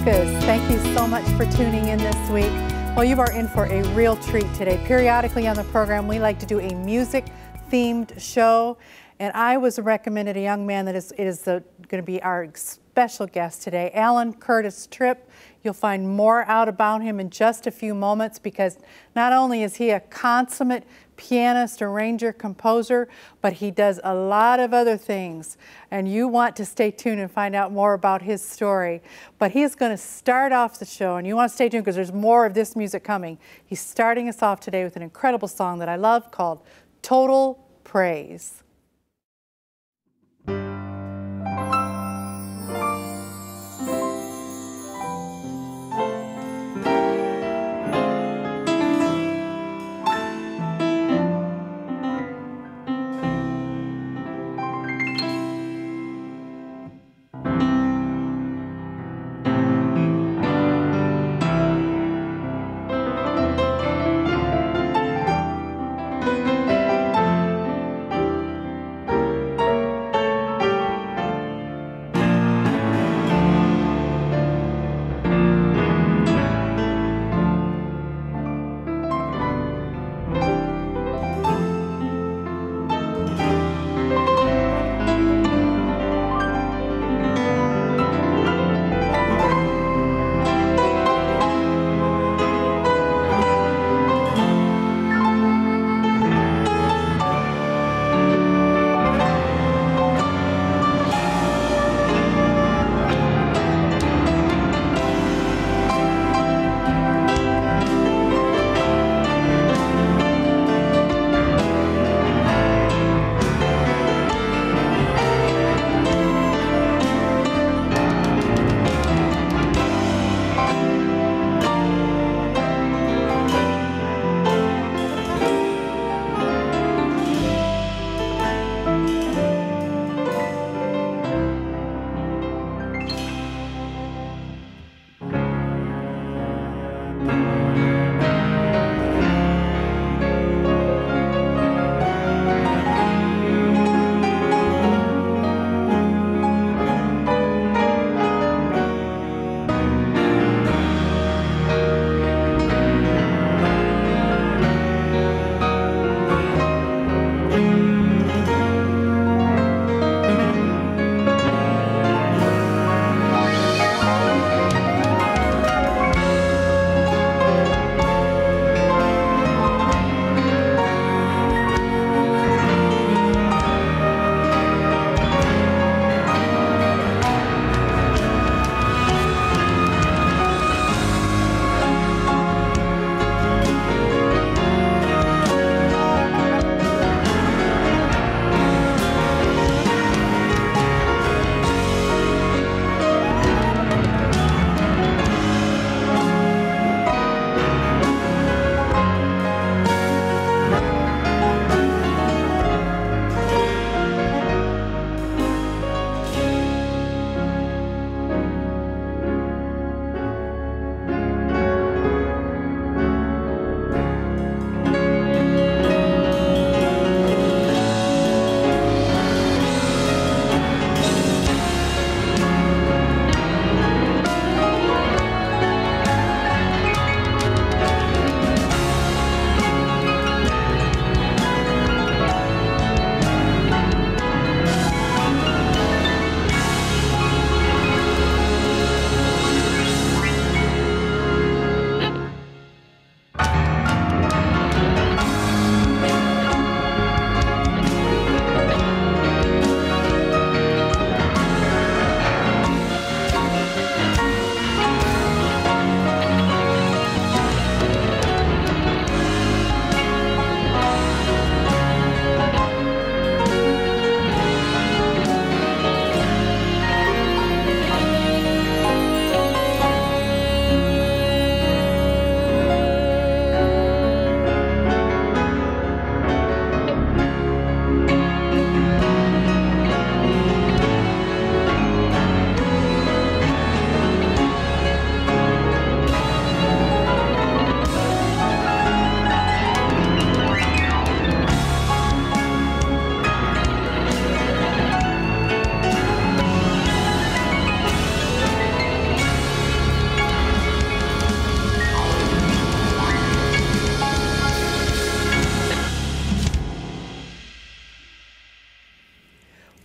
Focus. Thank you so much for tuning in this week. Well, you are in for a real treat today. Periodically on the program, we like to do a music themed show. And I was recommended a young man that is, is going to be our special guest today, Alan Curtis Tripp. You'll find more out about him in just a few moments because not only is he a consummate pianist, arranger, composer, but he does a lot of other things. And you want to stay tuned and find out more about his story. But he is going to start off the show, and you want to stay tuned because there's more of this music coming. He's starting us off today with an incredible song that I love called Total Praise.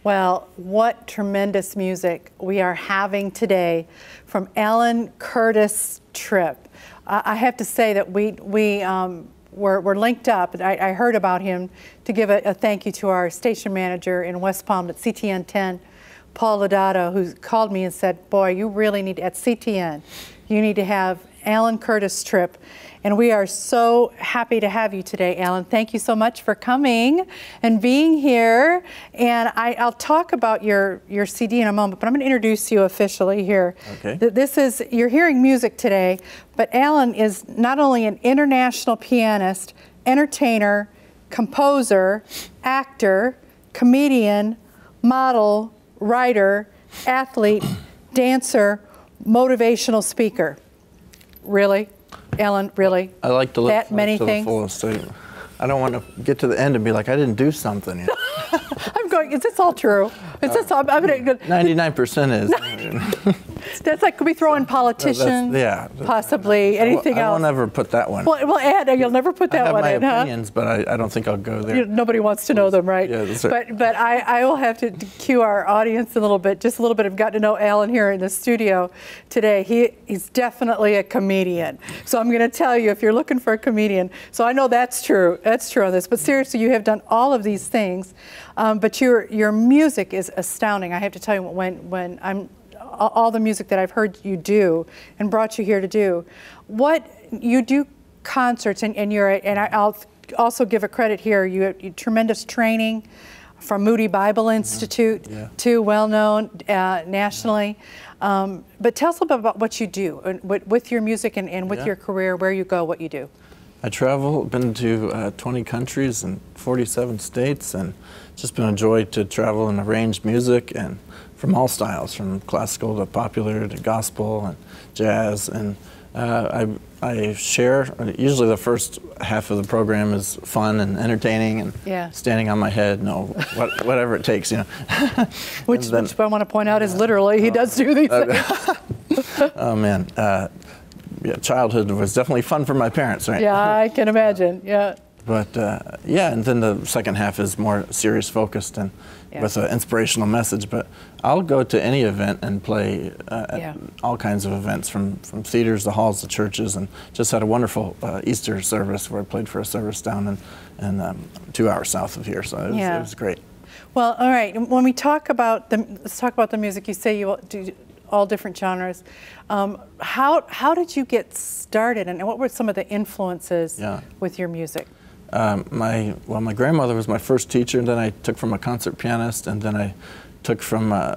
Well, what tremendous music we are having today from Alan Curtis Tripp. Uh, I have to say that we, we um, were, were linked up. I, I heard about him to give a, a, thank you to our station manager in West Palm at CTN 10, Paul Lodato, who called me and said, Boy, you really need, at CTN, you need to have Alan Curtis Tripp. And we are so happy to have you today, Alan. Thank you so much for coming and being here. And I, will talk about your, your CD in a moment, but I'm going to introduce you officially here. Okay. This is, you're hearing music today, but Alan is not only an international pianist, entertainer, composer, actor, comedian, model, writer, athlete, dancer, motivational speaker. Really? Ellen, really? I like to look that many to things. I don't want to get to the end and be like, I didn't do something. You know? I'm going. Is this all true? Is this all? I'm gonna. Ninety-nine percent is. That's like, could we throw in politician? yeah. Possibly anything I, else? I won't ever put that one. Well, well, Ed, you'll never put that one in, I have my opinions, huh? but I, I don't think I'll go there. You, nobody wants to know them, right? Yeah, that's right. But but I, I will have to cue our audience a little bit, just a little bit I've got to know Alan here in the studio today. He he's definitely a comedian. So I'm going to tell you if you're looking for a comedian. So I know that's true. That's true on this. But seriously, you have done all of these things. Um, but your your music is astounding. I have to tell you when when I'm all the music that I've heard you do and brought you here to do. What you do concerts and, and you're and I'll also give a credit here. You have tremendous training from Moody Bible mm-hmm. Institute, yeah. too well known uh, nationally. Um, but tell us a little bit about what you do with, with your music and, and with yeah. your career, where you go, what you do. I travel, been to uh, 20 countries and 47 states, and just been a joy to travel and arrange music and from all styles, from classical to popular to gospel and jazz. And uh, I, I share, usually the first half of the program is fun and entertaining and yeah. standing on my head, no, what, whatever it takes, you know. which, then, which I want to point out is literally, he does do these things. oh man, uh, yeah, childhood was definitely fun for my parents, right? Yeah, I can imagine, yeah. But uh, yeah, and then the second half is more serious focused and yeah. with an inspirational message. But I'll go to any event and play uh, yeah. at all kinds of events, from, from theaters to halls to churches, and just had a wonderful uh, Easter service where I played for a service down in, in um, two hours south of here. So it was, yeah. it was great. Well, all right. When we talk about the let's talk about the music. You say you do all different genres. Um, how how did you get started, and what were some of the influences yeah. with your music? Um, my well, my grandmother was my first teacher, and then I took from a concert pianist, and then I took from uh,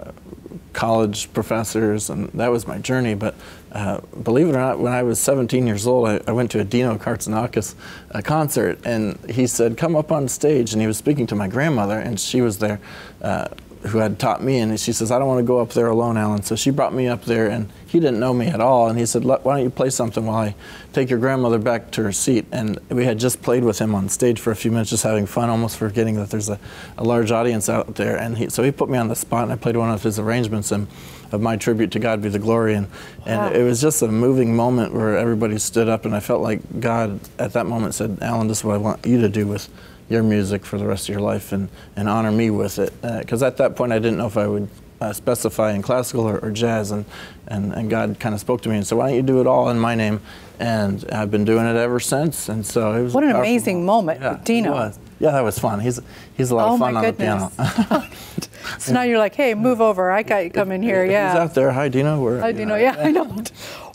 college professors, and that was my journey. But uh, believe it or not, when I was 17 years old, I, I went to a Dino Kartsonakis uh, concert, and he said, "Come up on stage," and he was speaking to my grandmother, and she was there uh, who had taught me, and she says, I don't want to go up there alone, Alan. So she brought me up there, and he didn't know me at all. And he said, Why don't you play something while I take your grandmother back to her seat? And we had just played with him on stage for a few minutes, just having fun, almost forgetting that there's a, a large audience out there. And he, so he put me on the spot, and I played one of his arrangements and, of my tribute to God Be the Glory. And, and wow. it was just a moving moment where everybody stood up, and I felt like God at that moment said, Alan, this is what I want you to do with your music for the rest of your life and, and honor me with it. Because uh, at that point, I didn't know if I would uh, specify in classical or, or, jazz, and, and, and God kind of spoke to me and said, Why don't you do it all in my name? And I've been doing it ever since. And so it was what an amazing moment, yeah, Dino. Yeah, that was fun. He's he's a lot oh of fun on goodness. the piano. so now you're like, hey, move over. I got you come in here. Yeah. He's out there. Hi, Dino. Where, Hi, Dino. Yeah, I know.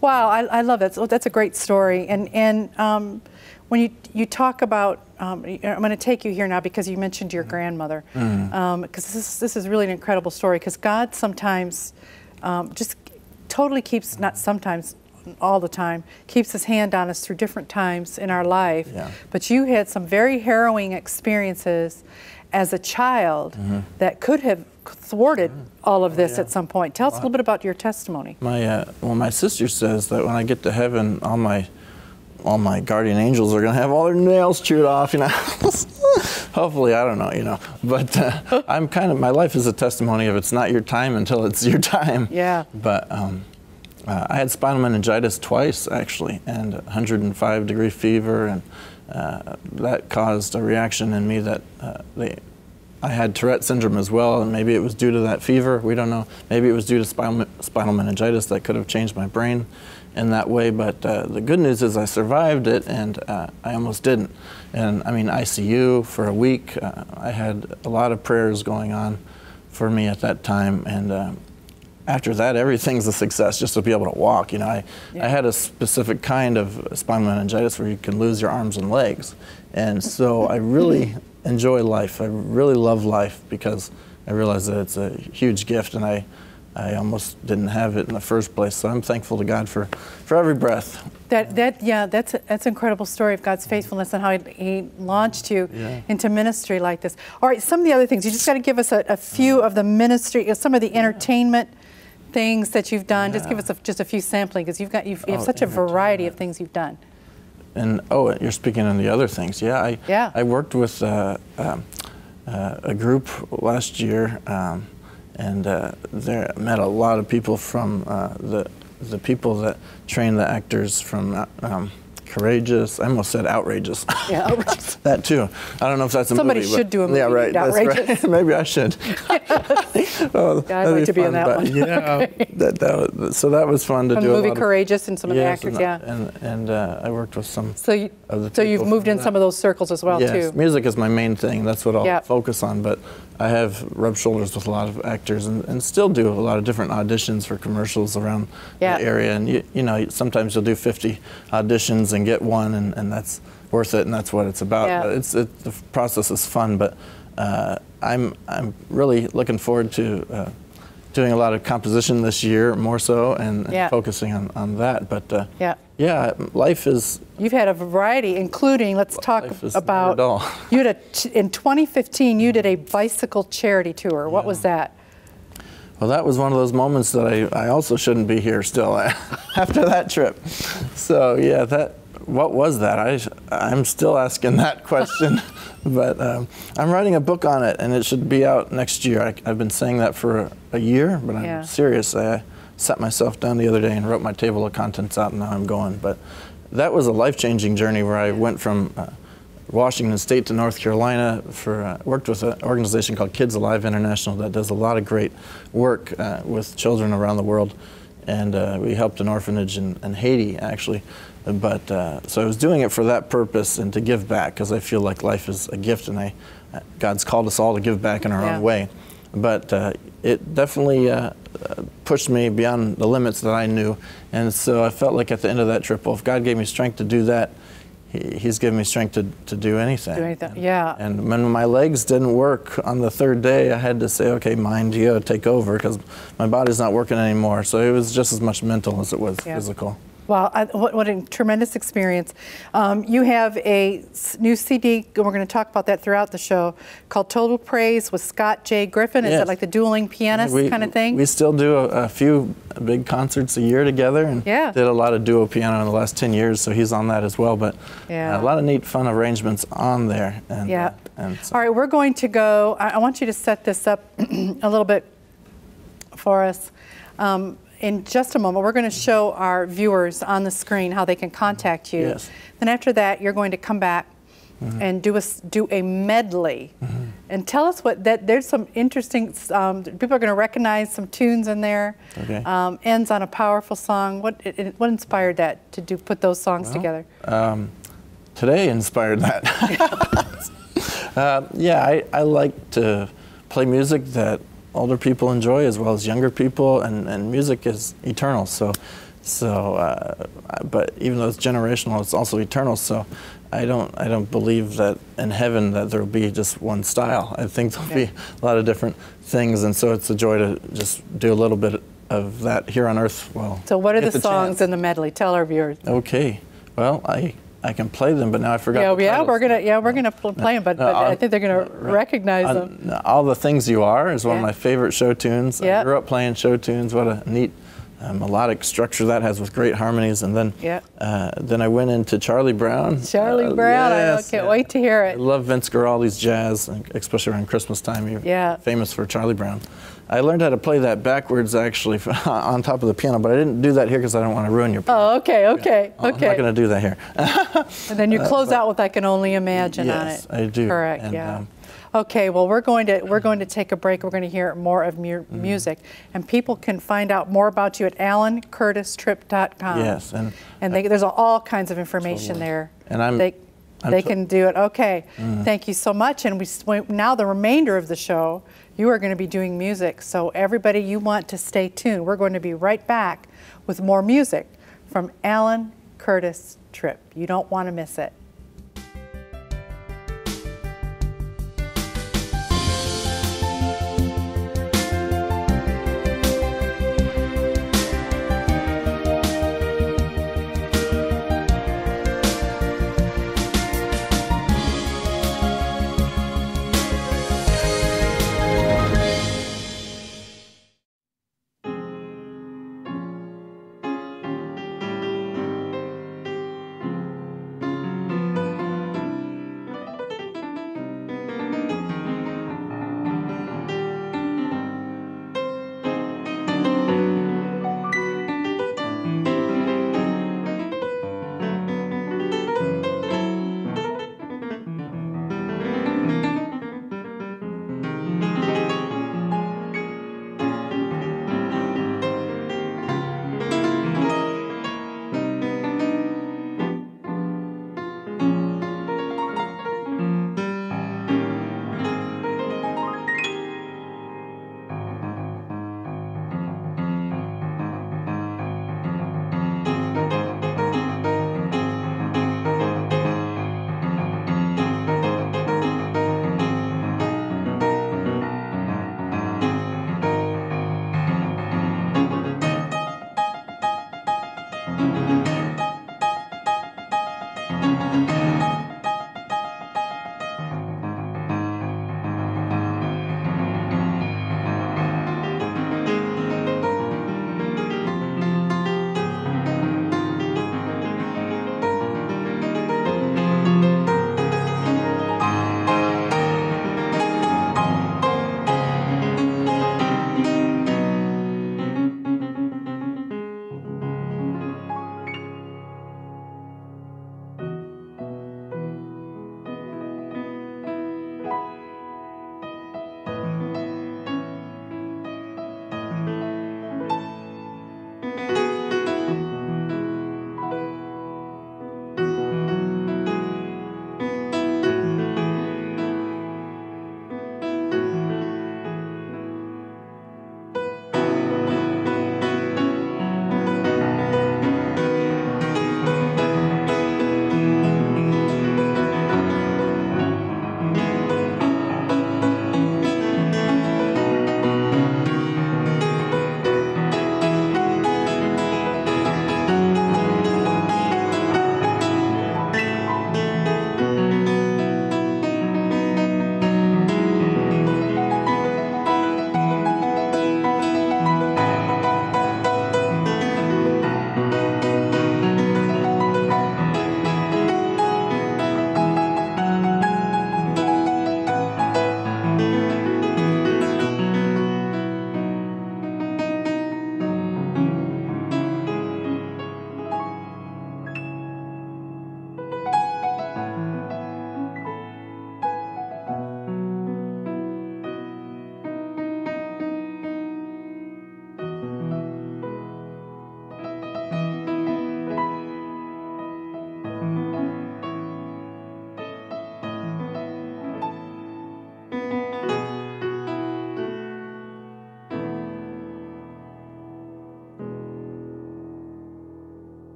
Wow, I, I love that. So that's a great story. And and um, when you you talk about um, I'm going to take you here now because you mentioned your grandmother, because mm. um, this, this is really an incredible story. Because God sometimes um, just totally keeps, not sometimes, all the time, keeps His hand on us through different times in our life. Yeah. But you had some very harrowing experiences as a child mm-hmm. that could have thwarted mm. all of this yeah. at some point. Tell us a little bit about your testimony. My uh, well, my sister says that when I get to heaven, all my all my guardian angels are going to have all their nails chewed off, you know. Hopefully, I don't know, you know. But uh, I'm kind of, my life is a testimony of it's not your time until it's your time. Yeah. But um, uh, I had spinal meningitis twice, actually, and 105 degree fever, and uh, that caused a reaction in me that uh, they I had Tourette syndrome as well, and maybe it was due to that fever. We don't know. Maybe it was due to spinal, spinal meningitis that could have changed my brain in that way. But uh, the good news is I survived it, and uh, I almost didn't. And I mean, ICU for a week. Uh, I had a lot of prayers going on for me at that time, and uh, after that, everything's a success just to be able to walk. You know, I, yeah. I had a specific kind of spinal meningitis where you can lose your arms and legs. And so I really enjoy life. I really love life because I realize that it's a huge gift and I, I almost didn't have it in the first place. So I'm thankful to God for, for every breath. That, that yeah, that's, a, that's an incredible story of God's faithfulness and how He, he launched you yeah. into ministry like this. All right, some of the other things, you just got to give us a, a, few of the ministry, some of the entertainment things that you've done. Yeah. Just give us a, just a few sampling because you've got you've, you have oh, such a variety of things you've done. And oh, you're speaking on the other things. Yeah, I yeah. I worked with uh, um, uh, a group last year, um, and uh, there met a lot of people from uh, the the people that train the actors from uh, um, courageous. I almost said outrageous. Yeah, outrageous. that too. I don't know if that's a Somebody movie. Somebody should do a movie. Yeah, right. Outrageous. That's right. Maybe I should. oh, yeah, I'd like to be in that but, one. Yeah, okay. that, that was, so that was fun to From do. The movie Courageous and some of the actors, and, yeah. And and uh, I worked with some. So you, so you've moved in that. some of those circles as well yes, too. music is my main thing. That's what I'll yep. focus on. But I have rubbed shoulders with a lot of actors and, and still do a lot of different auditions for commercials around yeah. the area. And you, you know, sometimes you'll do 50 auditions and get one, and, and that's worth it, and that's what it's about. Yeah. It's it, the process is fun, but uh, I'm I'm really looking forward to. Uh, doing a lot of composition this year, more so, and, and yeah. focusing on, on that. But uh, yeah, yeah, life is. You've had a variety, including let's talk about. you had a, in 2015. You did a bicycle charity tour. What yeah. was that? Well, that was one of those moments that I, I also shouldn't be here still after that trip. So yeah, that what was that? I I'm still asking that question, but um, I'm writing a book on it, and it should be out next year. I, have been saying that for a, a year, but I'm yeah. serious. I sat myself down the other day and wrote my table of contents out, and now I'm going. But that was a life-changing journey where I went from uh, Washington State to North Carolina for uh, worked with an organization called Kids Alive International that does a lot of great work uh, with children around the world, and uh, we helped an orphanage in, in Haiti actually. But uh, so I was doing it for that purpose and to give back because I feel like life is a gift, and I God's called us all to give back in our yeah. own way. But uh, it definitely pushed me beyond the limits that I knew. And so I felt like at the end of that trip, well, if God gave me strength to do that, he, He's given me strength to, to do anything. Do anything, yeah. And when my legs didn't work on the third day, I had to say, okay, mind, you take over because my body's not working anymore. So it was just as much mental as it was yeah. physical. Wow, I, what, what, a tremendous experience. Um, you have a new CD, and we're going to talk about that throughout the show, called Total Praise with Scott J. Griffin. Is yes. it like the dueling pianist we, kind of thing? We still do a, a, few big concerts a year together and yeah. did a lot of duo piano in the last 10 years, so he's on that as well. But yeah. uh, a lot of neat, fun arrangements on there. And, yeah. Uh, and so. All right, we're going to go, I, I want you to set this up a little bit for us. Um, in just a moment, we're going to show our viewers on the screen how they can contact you. Yes. Then after that, you're going to come back mm-hmm. and do a do a medley, mm-hmm. and tell us what that. There's some interesting. Um, people are going to recognize some tunes in there. Okay. Um, ends on a powerful song. What it, what inspired that to do put those songs well, together? Um, today inspired that. uh, yeah, I, I like to play music that older people enjoy as well as younger people, and, and music is eternal. So, so, uh, but even though it's generational, it's also eternal. So, I don't, I don't believe that in heaven that there will be just one style. I think there'll okay. be a lot of different things, and so it's a joy to just do a little bit of that here on earth. Well, so what are the, the songs chance. in the medley? Tell our viewers. Okay, well, I I can play them, but now I forgot. Yeah, yeah, we're gonna yeah we're gonna play them, but, but I think they're gonna recognize uh, them. All the things you are is one yeah. of my favorite show tunes. Yep. I grew up playing show tunes. What a neat uh, melodic structure that has with great harmonies. And then yep. uh, then I went into Charlie Brown. Charlie uh, Brown, yes, I can't yeah. wait to hear it. I love Vince Guaraldi's jazz, especially around Christmas time. You're yeah. famous for Charlie Brown. I learned how to play that backwards actually on top of the piano, but I didn't do that here because I don't want to ruin your. Piano. Oh, okay, okay, yeah. okay. I'm not going to do that here. and then you uh, close uh, out with "I Can Only Imagine" yes, on it. Yes, I do. Correct. And, yeah. Um, Okay, well we're going to we're going to take a break. We're going to hear more of mu- Mm-hmm. music, and people can find out more about you at AlanCurtisTripp.com. Yes, and and they, there's all kinds of information Totally. there. And I'm- they I'm they can do it. Okay, thank you so much. And we- now the remainder of the show, you are going to be doing music. So everybody, you want to stay tuned. We're going to be right back with more music from Alan Curtis Tripp. You don't want to miss it.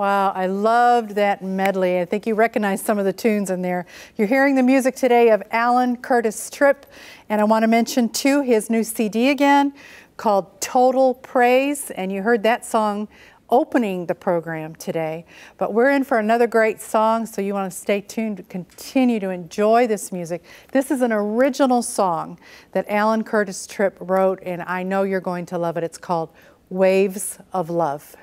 Wow, I loved that medley. I think you recognize some of the tunes in there. You're hearing the music today of Alan Curtis Tripp, and I want to mention too his new CD again called Total Praise, and you heard that song opening the program today. But we're in for another great song, so you want to stay tuned to continue to enjoy this music. This is an original song that Alan Curtis Tripp wrote, and I know you're going to love it. It's called Waves of Love.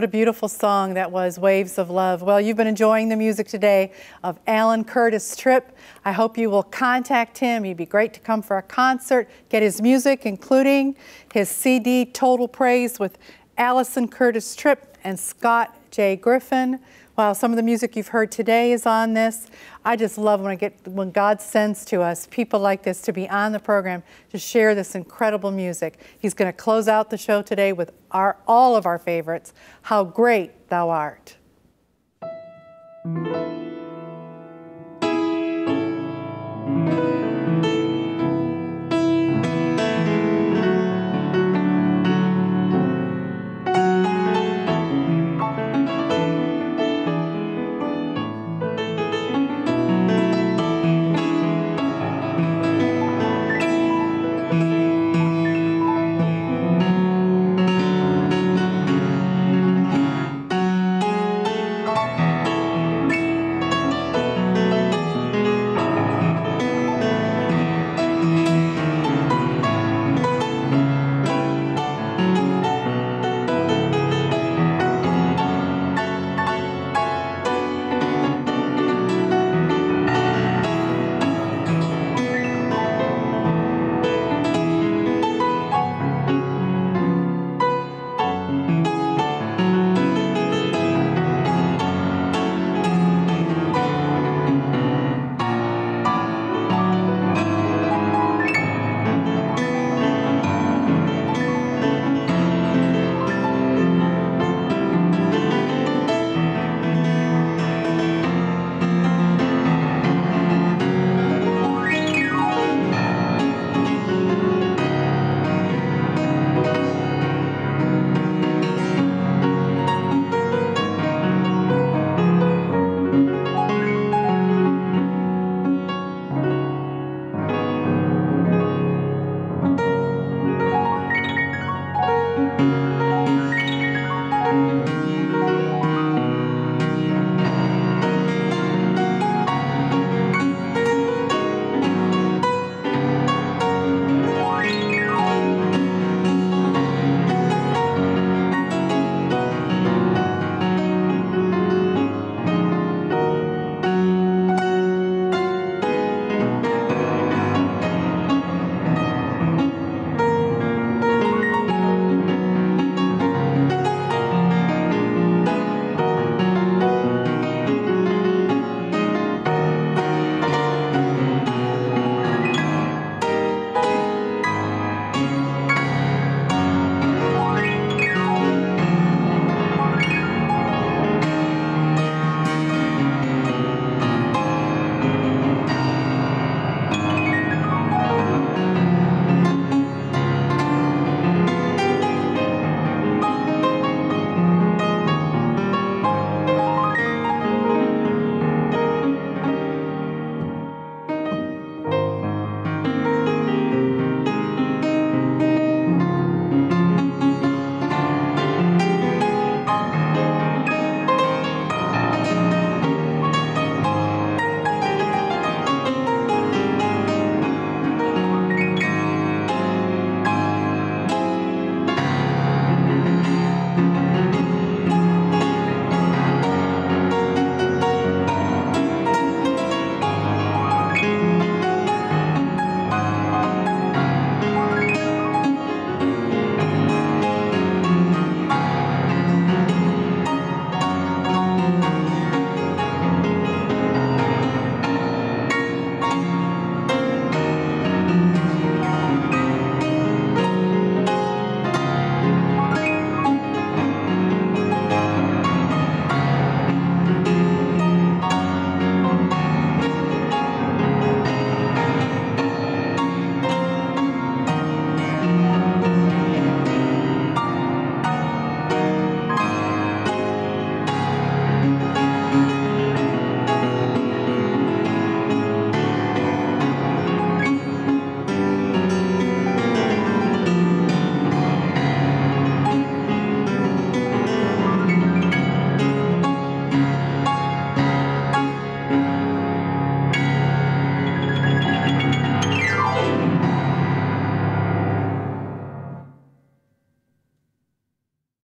What a beautiful song that was, Waves of Love. Well, you've been enjoying the music today of Alan Curtis Tripp. I hope you will contact him. He'd be great to come for a concert, get his music, including his CD Total Praise with Alan Curtis Tripp and Scott J. Griffin. While some of the music you've heard today is on this, I just love when I get when God sends to us people like this to be on the program to share this incredible music. He's going to close out the show today with our all of our favorites. How great thou art.